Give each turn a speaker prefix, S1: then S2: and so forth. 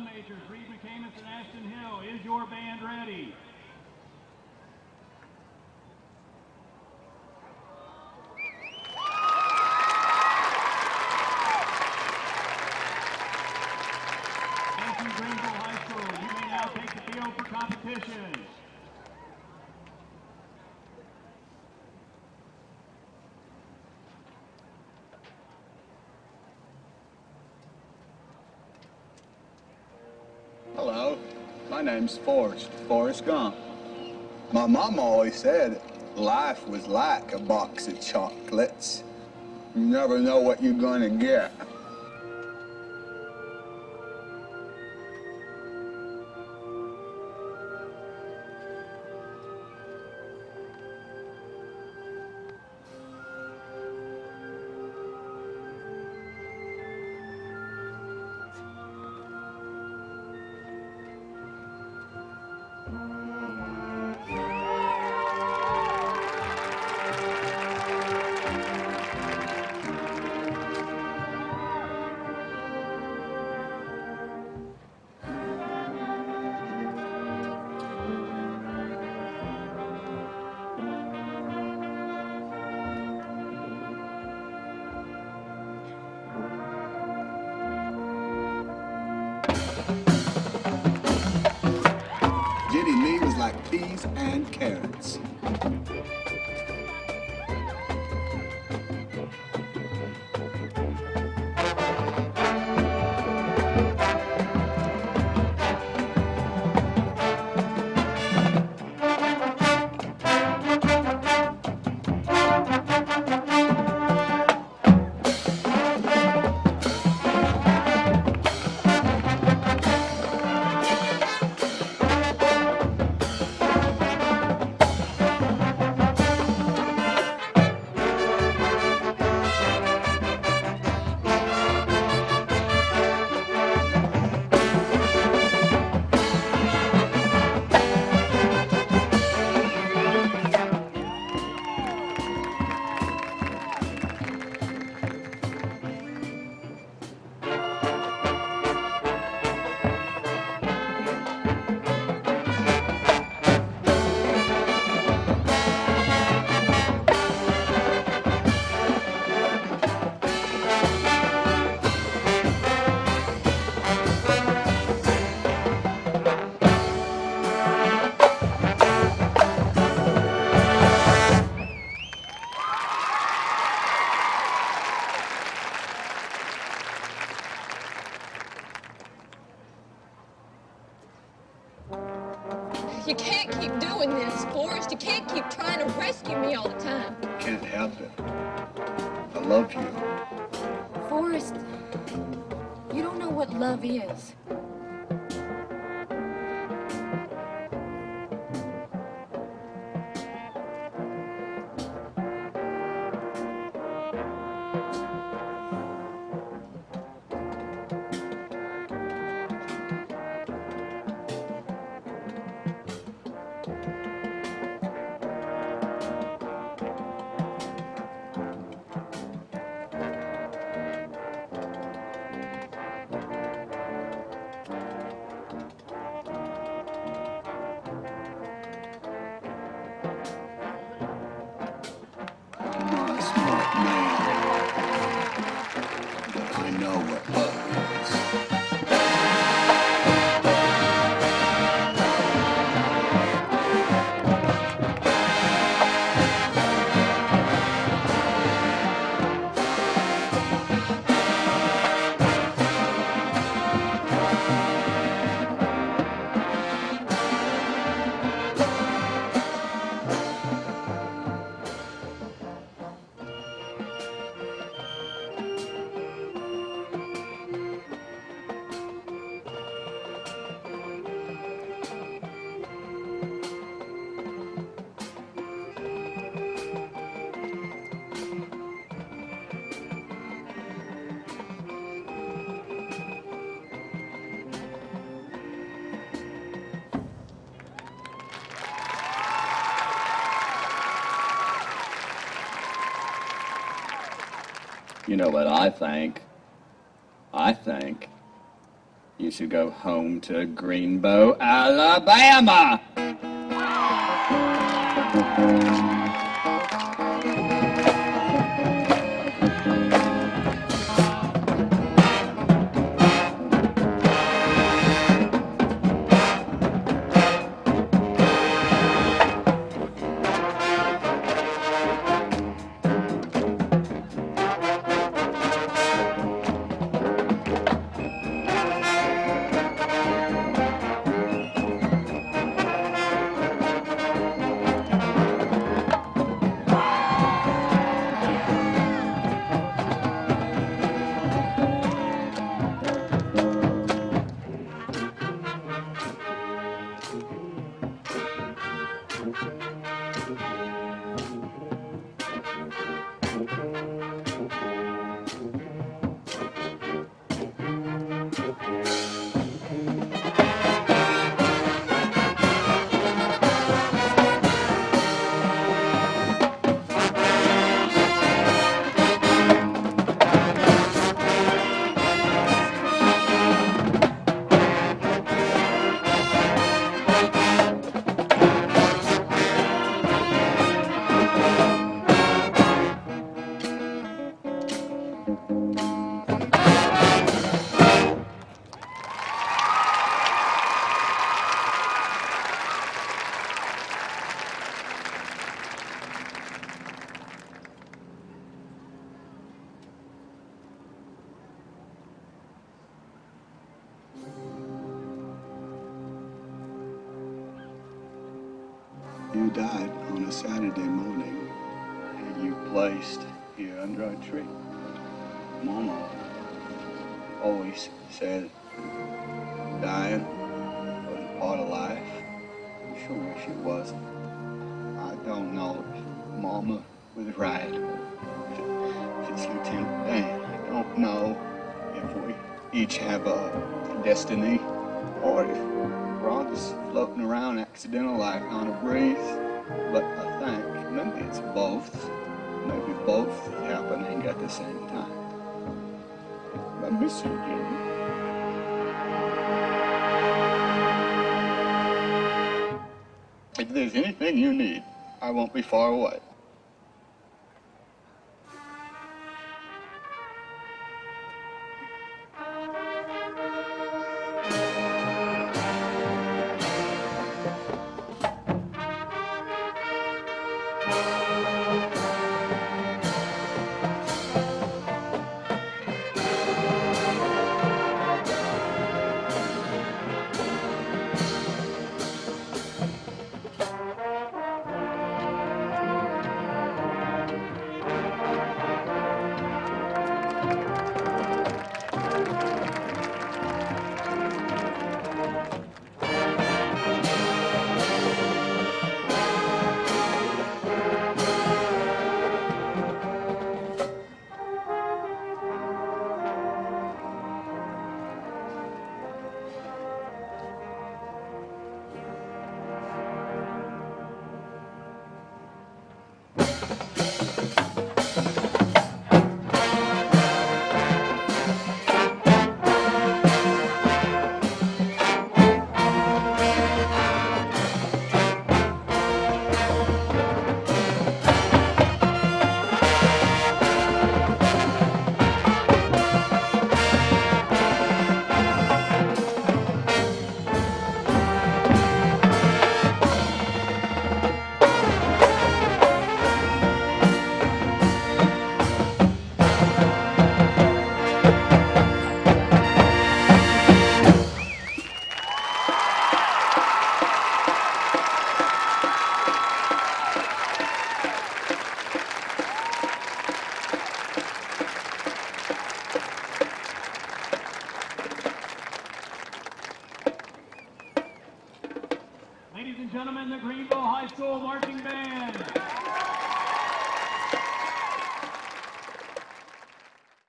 S1: drum majors, Reed McCamus and Ashton Hill. Is your band ready?
S2: My name's Forrest, Forrest Gump. My mom always said life was like a box of chocolates. You never know what you're gonna get. Peas and carrots.
S3: You can't keep doing this, Forrest. You can't keep trying to rescue me all the time.
S2: Can't help it. I love you.
S3: Forrest, you don't know what love is.
S4: You know what I think? I think
S2: you should go home to Greenbow, Alabama. Died on a Saturday morning. And you placed here under a tree. Mama always said dying wasn't part of life. I'm sure she wasn't. I don't know if Mama was right. If it's Lieutenant Dan. I don't know if we each have a destiny or if we're all just floating around accidental like on a breeze. But I think maybe it's both. Maybe both happening at the same time. I miss you, Jenny. If there's anything you need, I won't be far away.
S1: Ladies and